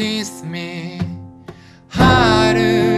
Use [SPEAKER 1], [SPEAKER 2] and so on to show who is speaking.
[SPEAKER 1] kiss me. 春